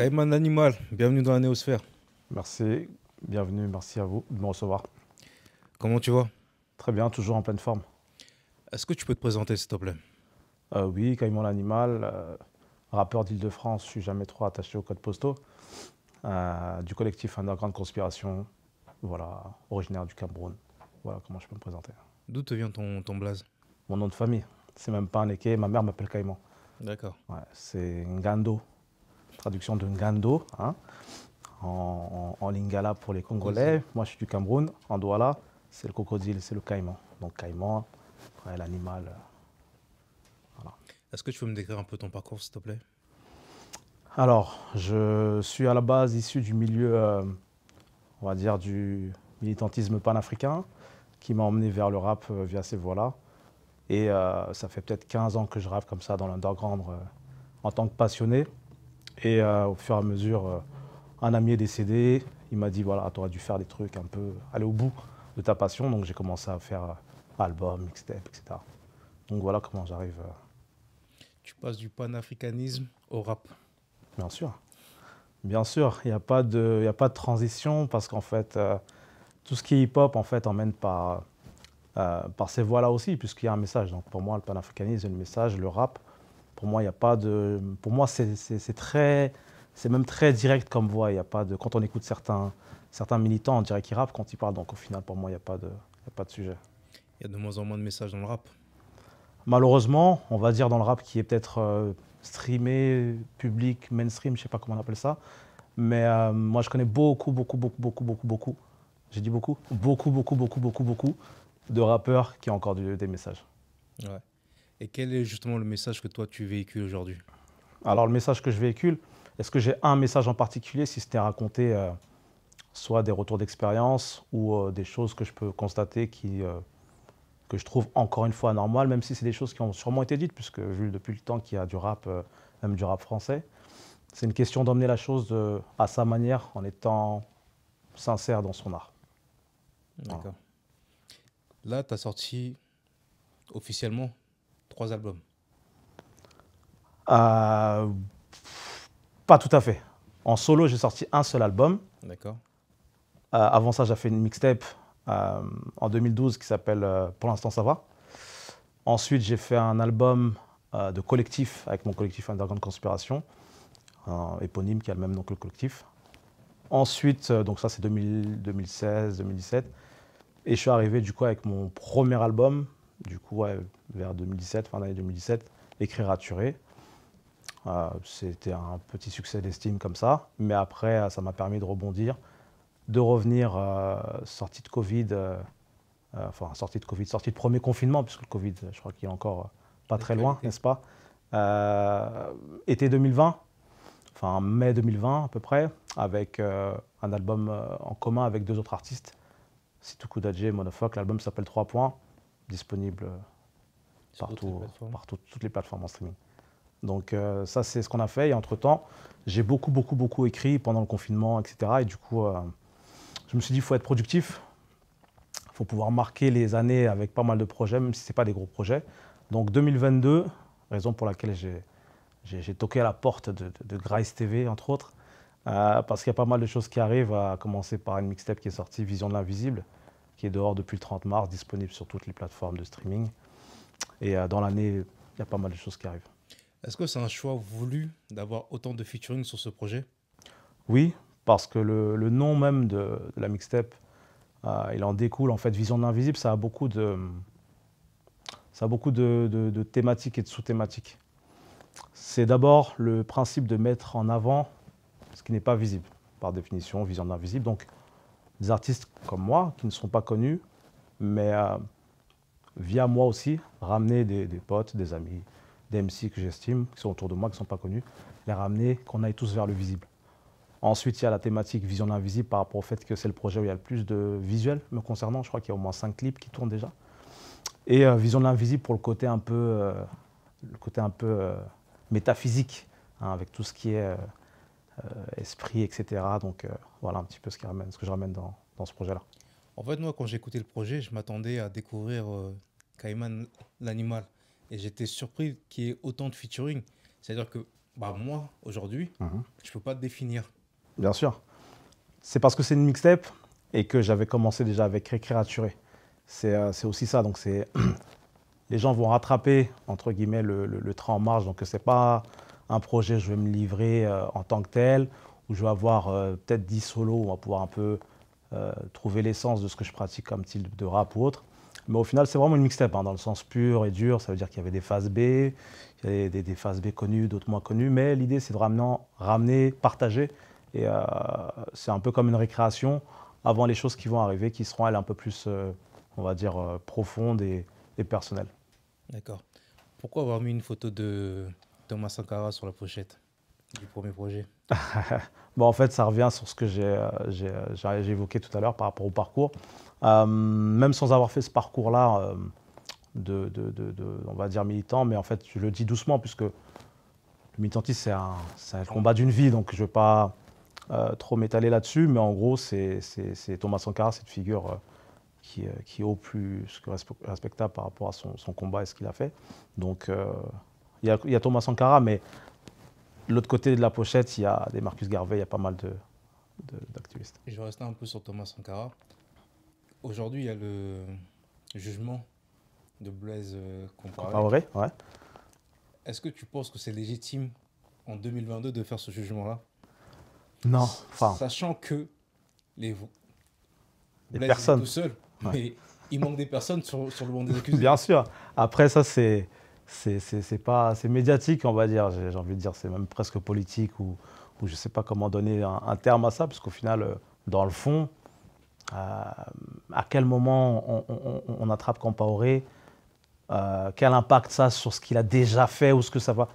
Caïman Animal, bienvenue dans la Néosphère. Merci, bienvenue, merci à vous de me recevoir. Comment tu vas? Très bien, toujours en pleine forme. Est-ce que tu peux te présenter, s'il te plaît? Euh, oui, Caïman l'animal, euh, rappeur d'Île-de-France, je suis jamais trop attaché aux codes postaux. Euh, du collectif Underground Conspiration, voilà, originaire du Cameroun. Voilà comment je peux me présenter. D'où te vient ton, ton blaze? Mon nom de famille, c'est même pas un équé, ma mère m'appelle Caïman. D'accord. Ouais, c'est Ngando, traduction de Ngando, hein, en, en- en lingala pour les Congolais. Moi, je suis du Cameroun. En Douala, c'est le crocodile, c'est le caïman. Donc, caïman, après l'animal. euh. Est-ce que tu peux me décrire un peu ton parcours, s'il te plaît? Alors, je suis à la base issu du milieu, euh, on va dire, du militantisme panafricain, qui m'a emmené vers le rap euh, via ces voies-là. Et ça fait peut-être 15 ans que je rappe comme ça dans l'underground en tant que passionné. Et euh, au fur et à mesure, euh, un ami est décédé. Il m'a dit voilà, tu aurais dû faire des trucs un peu, aller au bout de ta passion. Donc j'ai commencé à faire euh, album, mixtape, etc. Donc voilà comment j'arrive, euh, Tu passes du panafricanisme au rap. bien sûr. Bien sûr, il n'y a, pas de- y a pas de transition parce qu'en fait, tout ce qui est hip-hop en fait, emmène par, par ces voies-là aussi, puisqu'il y a un message. Donc pour moi, le panafricanisme, un message. Le rap, pour moi, il a pas de. Pour moi, c'est très. C'est même très direct comme voix. Il a pas de. Quand on écoute certains, certains militants, on dirait qu'ils rappent quand ils parlent. Donc au final, pour moi, il n'y a, pas de- y a pas de sujet. Il y a de moins en moins de messages dans le rap. Malheureusement, on va dire dans le rap qui est peut-être euh, streamé, public, mainstream, je sais pas comment on appelle ça. Mais euh, moi, je connais beaucoup, beaucoup, beaucoup, beaucoup, beaucoup, beaucoup. J'ai dit beaucoup Beaucoup, beaucoup, beaucoup, beaucoup, beaucoup de rappeurs qui ont encore du- des messages. Ouais. Et quel est justement le message que toi tu véhicules aujourd'hui? Alors, le message que je véhicule, est-ce que j'ai un message en particulier si c'était raconter euh, soit des retours d'expérience ou euh, des choses que je peux constater qui, euh, que je trouve encore une fois anormales, même si c'est des choses qui ont sûrement été dites, puisque vu depuis le temps qu'il y a du rap, euh, même du rap français, c'est une question d'emmener la chose de- à sa manière en étant sincère dans son art. D'accord. Là, tu as sorti officiellement trois albums. Euh, pas tout à fait. En solo, j'ai sorti un seul album. D'accord Euh, avant ça, j'ai fait une mixtape euh, en 2012 qui s'appelle Pour l'instant, ça va. Ensuite, j'ai fait un album de collectif avec mon collectif Underground Conspiration, un éponyme qui a le même nom que le collectif. Ensuite, donc ça, c'est 2000 2016, 2017. Et je suis arrivé du coup avec mon premier album, du coup, ouais, vers 2017, fin d'année 2017, Écrire raturé. Euh, C'était un petit succès d'estime comme ça. Mais après, euh, ça m'a permis de rebondir de revenir euh, sortie de Covid, euh, euh, enfin sortie de Covid, sortie de premier confinement, puisque le Covid, je crois qu'il est encore euh, pas très loin, n'est-ce pas? Été 2020, enfin mai 2020 à peu près, avec un album en commun avec deux autres artistes, Situku et Monofoc. L'album s'appelle 3 points, disponible euh, Sur partout, plateformes. partout, toutes les plateformes en streaming. Donc euh, ça, c'est ce qu'on a fait. Et entre-temps, j'ai beaucoup, beaucoup, beaucoup écrit pendant le confinement, etc. Et du coup, euh, je me suis dit, il faut être productif. Il faut pouvoir marquer les années avec pas mal de projets, même si ce n'est pas des gros projets. Donc 2022, raison pour laquelle j'ai toqué à la porte de, de, de Grice TV, entre autres, euh, parce qu'il y a pas mal de choses qui arrivent, à commencer par une mixtape qui est sortie, Vision de l'invisible, qui est dehors depuis le 30 mars, disponible sur toutes les plateformes de streaming. Et euh, dans l'année, il y a pas mal de choses qui arrivent. Est-ce que c'est un choix voulu d'avoir autant de featuring sur ce projet? Oui, parce que le, le nom même de, de la mixtape, euh, il en découle. En fait, Vision de l'invisible, ça a beaucoup de, ça a beaucoup de, de- de thématiques et de sous-thématiques. C'est d'abord le principe de mettre en avant ce qui n'est pas visible, par définition, Vision de l'invisible. Donc, des artistes comme moi, qui ne sont pas connus, mais euh, via moi aussi, ramener des, potes, des amis, des MC que j'estime, qui sont autour de moi, qui ne sont pas connus, les ramener, qu'on aille tous vers le visible. Ensuite, il y a la thématique Vision de l'invisible par rapport au fait que c'est le projet où il y a le plus de visuels me concernant. Je crois qu'il y a au moins cinq clips qui tournent déjà. Et euh, Vision de l'invisible pour le côté un peu, euh, le côté un peu métaphysique, hein, avec tout ce qui est esprit, etc. Donc euh, voilà un petit peu ce, qui ramène, ce que je ramène dans, dans ce projet-là. En fait, moi, quand j'ai écouté le projet, je m'attendais à découvrir euh, Caïman l'animal. Et j'étais surpris qu'il y ait autant de featuring. C'est-à-dire que bah moi, aujourd'hui, Mhm. je peux pas te définir. Bien sûr. C'est parce que c'est une mixtape et que j'avais commencé déjà avec Récréaturé. C'est euh, aussi ça. Donc, c'est. Les gens vont rattraper, entre guillemets, le, le- le train en marche. Donc, c'est pas un projet, je vais me livrer euh, en tant que tel, où je vais avoir euh, peut-être 10 solos, on va pouvoir un peu euh, trouver l'essence de ce que je pratique comme style de rap ou autre. Mais au final, c'est vraiment une mixtape, hein, dans le sens pur et dur. Ça veut dire qu'il y avait des phases B, des, phases B connues, d'autres moins connues. Mais l'idée, c'est de ramener, ramener, partager. Et c'est un peu comme une récréation avant les choses qui vont arriver, qui seront, elles, un peu plus, on va dire, profondes et personnelles. D'accord. Pourquoi avoir mis une photo de Thomas Sankara sur la pochette du premier projet Bon, en fait, ça revient sur ce que j'ai euh, euh, évoqué tout à l'heure par rapport au parcours. Euh, même sans avoir fait ce parcours-là de, on va dire, militant, mais en fait, je le dis doucement, puisque le militantisme, c'est un, combat d'une vie, donc je ne vais pas trop m'étaler là-dessus, mais en gros, c'est Thomas Sankara, cette figure qui, est au plus respectable par rapport à son, son combat et ce qu'il a fait. Donc, il y, a, il y a Thomas Sankara, mais de l'autre côté de la pochette, il y a des Marcus Garvey, il y a pas mal de- de- d'activistes. Je vais rester un peu sur Thomas Sankara. Aujourd'hui, il y a le jugement de Blaise euh, Compaoré. Ouais. Est-ce que tu penses que c'est légitime en 2022 de faire ce jugement-là? Non, enfin, Sachant que les, Les Blaise, il est personnes. tout seul, Ouais. mais il manque des personnes sur, sur le banc des accusés. bien sûr. Après, ça, c'est c'est pas c'est médiatique, on va dire. J'ai envie de dire, c'est même presque politique ou, ou je sais pas comment donner un, un terme à ça, parce qu'au final, euh, dans le fond, euh, à quel moment on, on- on- on attrape Compaoré euh, Quel impact ça a sur ce qu'il a déjà fait ou ce que ça va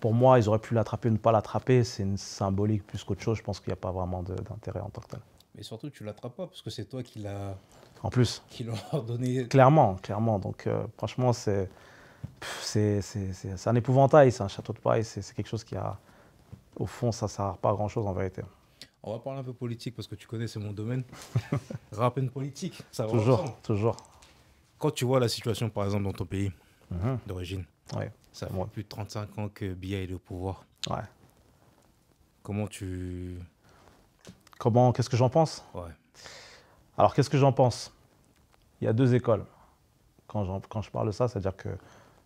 Pour moi, ils auraient pu l'attraper ou ne pas l'attraper. C'est une symbolique plus qu'autre chose. Je pense qu'il n'y a pas vraiment d'intérêt en tant que tel. Mais surtout, tu l'attrapes pas parce que c'est toi qui l'as En plus, qui l'a ordonné. Clairement, clairement. Donc, euh, franchement, c'est c'est un épouvantail, c'est un château de paille. C'est quelque chose qui a, au fond, ça ne sert pas à grand chose en vérité. On va parler un peu politique parce que tu connais, c'est mon domaine. Rap and politique, ça va Toujours, ensemble. toujours. Quand tu vois la situation, par exemple, dans ton pays Mhm. d'origine, Ouais, ça fait Ouais. plus de 35 ans que Biya est au pouvoir. ouais. Comment tu. Comment, qu'est-ce que j'en pense? Ouais. Alors, qu'est-ce que j'en pense? Il y a deux écoles. Quand, quand je parle de ça, c'est-à-dire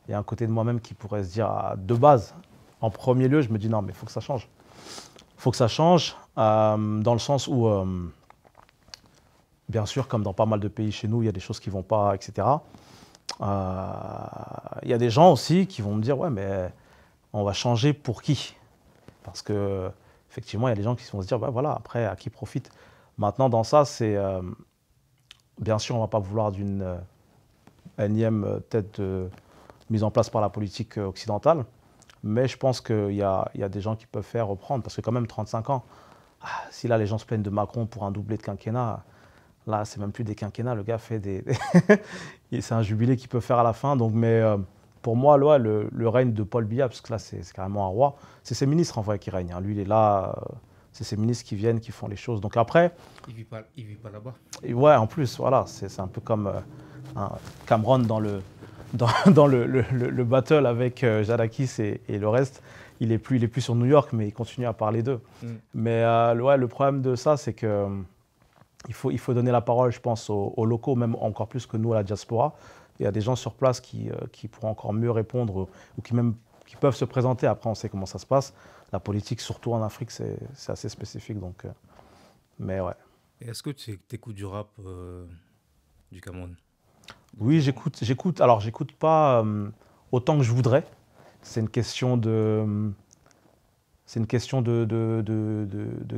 qu'il y a un côté de moi-même qui pourrait se dire, ah, de base, en premier lieu, je me dis, non, mais il faut que ça change. Il faut que ça change, euh, dans le sens où, euh, bien sûr, comme dans pas mal de pays chez nous, il y a des choses qui ne vont pas, etc. Euh, Il y a des gens aussi qui vont me dire, ouais, mais on va changer pour qui? Parce que, effectivement, il y a des gens qui vont se dire, bah voilà, après, à qui profite? Maintenant, dans ça, c'est. bien sûr, on ne va pas vouloir d'une énième tête de- mise en place par la politique euh, occidentale, mais je pense qu'il y a, y a des gens qui peuvent faire reprendre, parce que, quand même, 35 ans, ah, si là, les gens se plaignent de Macron pour un doublé de quinquennat, là, c'est même plus des quinquennats, le gars fait des. C'est un jubilé qu'il peut faire à la fin. Donc, mais euh, pour moi, là, le, le règne de Paul Biya, parce que là, c'est carrément un roi, c'est ses ministres en vrai qui règnent. hein. Lui, il est là, euh, c'est ses ministres qui viennent, qui font les choses. Donc après. Il vit pas, il vit pas là-bas. Ouais, en plus, voilà, c'est c'est un peu comme euh, un Cameron dans le, dans, dans le, le- le- le battle avec euh, Jadakis et, et le reste. Il est, plus, il est plus sur New York, mais il continue à parler d'eux. Mm. Mais euh, le- ouais, le problème de ça, c'est que euh, il faut, il faut donner la parole, je pense, aux, aux locaux, même encore plus que nous à la diaspora. Il y a des gens sur place qui, qui pourront encore mieux répondre ou, qui même qui peuvent se présenter. Après, on sait comment ça se passe. La politique, surtout en Afrique, c'est assez spécifique. Donc, mais ouais. Est-ce que tu écoutes du rap euh, du Cameroun? Oui, j'écoute. Alors, j'écoute pas euh, autant que je voudrais. C'est une question de. C'est une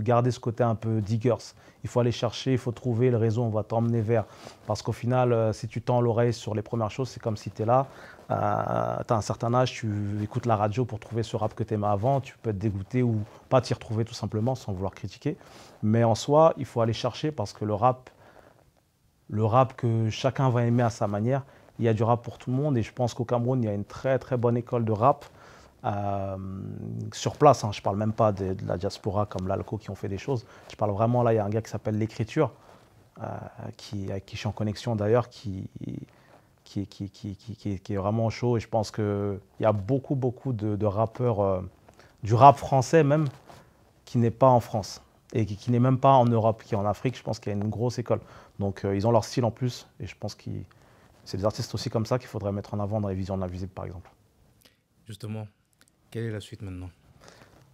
garder ce côté un peu diggers. Il faut aller chercher, il faut trouver le réseau, on va t'emmener vers. Parce qu'au final, euh, si tu tends l'oreille sur les premières choses, c'est comme si tu es là, tu as un certain âge, tu écoutes la radio pour trouver ce rap que tu aimais avant, tu peux être dégoûté ou pas t'y retrouver tout simplement sans vouloir critiquer. Mais en soi, il faut aller chercher parce que le rap, le rap que chacun va aimer à sa manière. Il y a du rap pour tout le monde et je pense qu'au Cameroun, il y a une très très bonne école de rap euh, sur place. hein. Je ne parle même pas de, la diaspora comme l'Alco qui ont fait des choses. Je parle vraiment là, il y a un gars qui s'appelle L'écriture, euh, qui, avec qui je suis en connexion d'ailleurs, qui, est- vraiment chaud et je pense qu'il y a beaucoup beaucoup de, de rappeurs euh, du rap français même, qui n'est pas en France et qui, n'est même pas en Europe, qui est en Afrique. Je pense qu'il y a une grosse école. Donc euh, ils ont leur style en plus et je pense que c'est des artistes aussi comme ça qu'il faudrait mettre en avant dans les visions de l'invisible par exemple. Justement, quelle est la suite maintenant?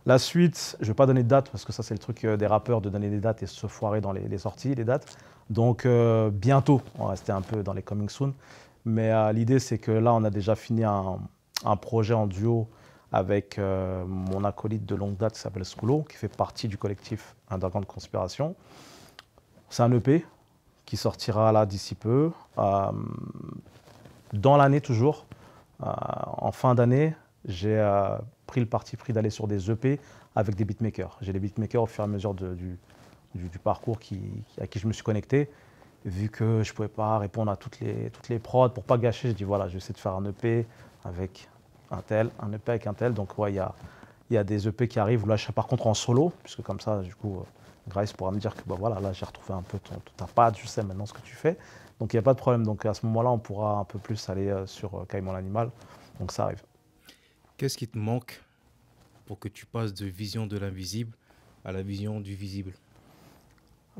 La suite, je ne vais pas donner de date parce que ça c'est le truc euh, des rappeurs de donner des dates et se foirer dans les, sorties, les dates. Donc euh, bientôt, on va rester un peu dans les coming soon. Mais l'idée c'est que là on a déjà fini un, un projet en duo avec euh, mon acolyte de longue date qui s'appelle Skulo, qui fait partie du collectif Underground Conspiration. C'est un EP qui sortira là d'ici peu. Euh, dans l'année toujours, euh, en fin d'année, j'ai pris le parti pris d'aller sur des EP avec des beatmakers. J'ai des beatmakers au fur et à mesure du, parcours à qui je me suis connecté. Vu que je ne pouvais pas répondre à toutes les, toutes les prods, pour pas gâcher, je dis voilà, je vais essayer de faire un EP avec un tel, un EP avec un tel. Donc, ouais, il y a, y a des EP qui arrivent. Là, je suis par contre en solo, puisque comme ça, du coup, euh, Grace pourra me dire que bah, voilà, là, j'ai retrouvé un peu ton, ta patte, je sais maintenant ce que tu fais. Donc, il n'y a pas de problème. Donc, à ce moment-là, on pourra un peu plus aller euh, sur euh, Caïman l'animal. Donc, ça arrive. Qu'est-ce qui te manque pour que tu passes de vision de l'invisible à la vision du visible?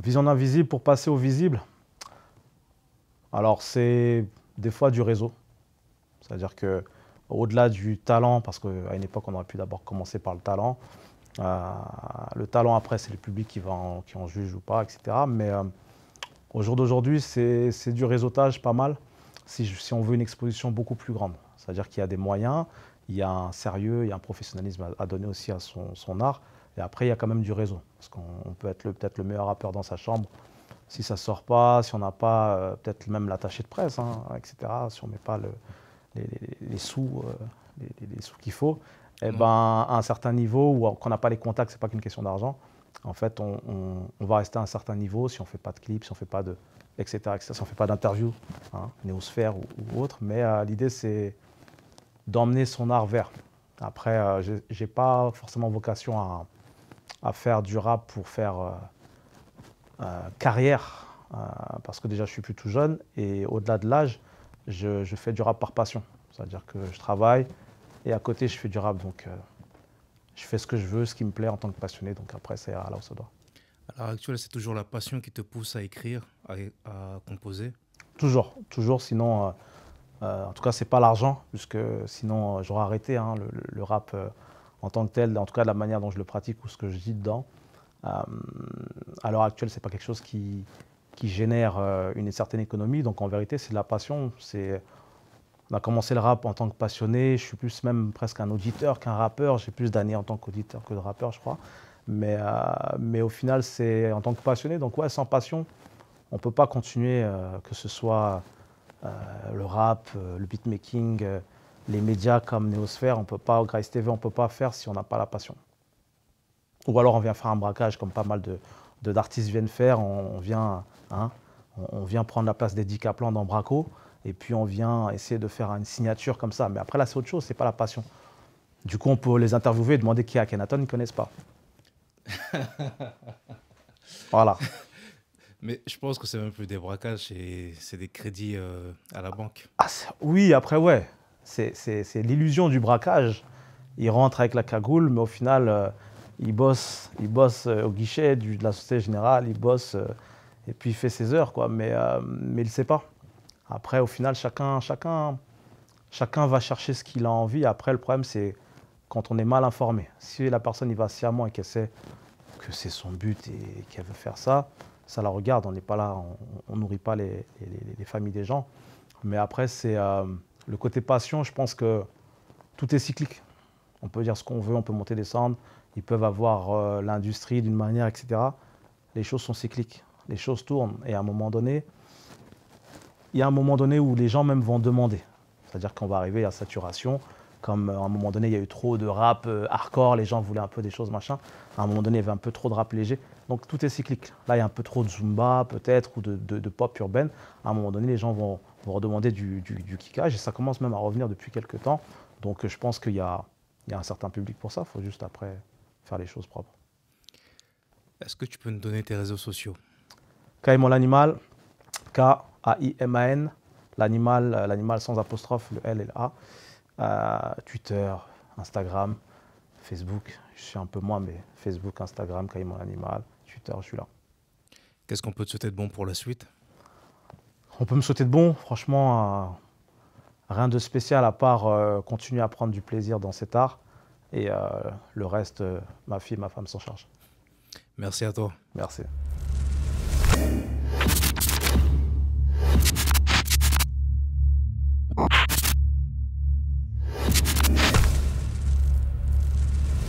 Vision d'invisible pour passer au visible? Alors, c'est des fois du réseau. C'est-à-dire que au-delà du talent, parce qu'à une époque, on aurait pu d'abord commencer par le talent. Euh, le talent, après, c'est le public qui, va en, qui en juge ou pas, etc. Mais euh, au jour d'aujourd'hui, c'est du réseautage pas mal, si, on veut une exposition beaucoup plus grande. C'est-à-dire qu'il y a des moyens, il y a un sérieux, il y a un professionnalisme à, donner aussi à son, son, art. Et après, il y a quand même du réseau. Parce qu'on peut être peut-être le meilleur rappeur dans sa chambre. Si ça ne sort pas, si on n'a pas euh, peut-être même l'attaché de presse, hein, etc., si on ne met pas le, les, sous, euh, les, sous qu'il faut, et eh ben, à un certain niveau, ou quand on n'a pas les contacts, ce n'est pas qu'une question d'argent, en fait, on, va rester à un certain niveau si on ne fait pas de clips, si on ne fait pas de. etc. si on ne fait pas d'interview, hein, néosphère ou, autre. Mais euh, l'idée, c'est d'emmener son art vers. Après, euh, je n'ai pas forcément vocation à, à, faire du rap pour faire carrière, parce que déjà, je suis plus tout jeune, et au-delà de l'âge, je, fais du rap par passion. C'est-à-dire que je travaille et à côté, je fais du rap. Donc, euh, je fais ce que je veux, ce qui me plaît en tant que passionné. Donc, après, c'est là où ça doit. À l'heure actuelle, c'est toujours la passion qui te pousse à écrire, à, composer? Toujours, toujours. Sinon, euh, euh, en tout cas, c'est pas l'argent, puisque sinon, j'aurais arrêté hein, le, rap en tant que tel, en tout cas de la manière dont je le pratique ou ce que je dis dedans. à l'heure actuelle, c'est pas quelque chose qui, qui génère euh, une certaine économie. Donc en vérité, c'est de la passion. On a commencé le rap en tant que passionné. Je suis plus même presque un auditeur qu'un rappeur. J'ai plus d'années en tant qu'auditeur que de rappeur, je crois. Mais, euh, mais au final, c'est en tant que passionné. Donc ouais, sans passion, on ne peut pas continuer, euh, que ce soit le rap, le beatmaking, les médias comme Néosphère. On peut pas, Grace TV, on ne peut pas faire si on n'a pas la passion. Ou alors on vient faire un braquage comme pas mal de, d'artistes viennent faire. On, vient, hein, on, vient prendre la place d'Eddie Kaplan dans Braco, et puis on vient essayer de faire une signature comme ça. Mais après, là, c'est autre chose, c'est pas la passion. Du coup, on peut les interviewer et demander qui est Akhenaton, ils ne connaissent pas. voilà. Mais je pense que c'est même plus des braquages, c'est des crédits euh, à la banque. Ah, oui, après, ouais. C'est l'illusion du braquage. Ils rentrent avec la cagoule, mais au final, euh, il bosse, il bosse euh, au guichet de la Société Générale, il bosse euh, et puis il fait ses heures, quoi. Mais, euh, mais il ne sait pas. Après, au final, chacun, chacun, chacun va chercher ce qu'il a envie. Après, le problème, c'est quand on est mal informé. Si la personne y va sciemment et qu'elle sait que c'est son but et qu'elle veut faire ça, ça la regarde. On n'est pas là, on, ne nourrit pas les, familles des gens. Mais après, c'est le côté passion. Je pense que tout est cyclique. On peut dire ce qu'on veut, on peut monter, descendre ils peuvent avoir euh, l'industrie d'une manière, etc. Les choses sont cycliques, les choses tournent. Et à un moment donné, il y a un moment donné où les gens même vont demander. C'est-à-dire qu'on va arriver à saturation. Comme euh, à un moment donné, il y a eu trop de rap euh, hardcore, les gens voulaient un peu des choses machin. À un moment donné, il y avait un peu trop de rap léger. Donc tout est cyclique. Là, il y a un peu trop de zumba peut-être ou de, pop urbaine. À un moment donné, les gens vont, redemander du, du, du, kickage et ça commence même à revenir depuis quelques temps. Donc je pense qu'il y a, un certain public pour ça. Il faut juste après faire les choses propres. Est-ce que tu peux nous donner tes réseaux sociaux? Caïman l'animal, K-A-I-M-A-N, l'animal, euh, l'animal sans apostrophe, le L et le A. Euh, Twitter, Instagram, Facebook, je suis un peu moins, mais Facebook, Instagram, Caïman Animal, Twitter, je suis là. Qu'est-ce qu'on peut te souhaiter de bon pour la suite? On peut me souhaiter de bon, franchement, euh, rien de spécial à part euh, continuer à prendre du plaisir dans cet art. Et euh, le reste, euh, ma fille, ma femme s'en charge. Merci à toi. Merci.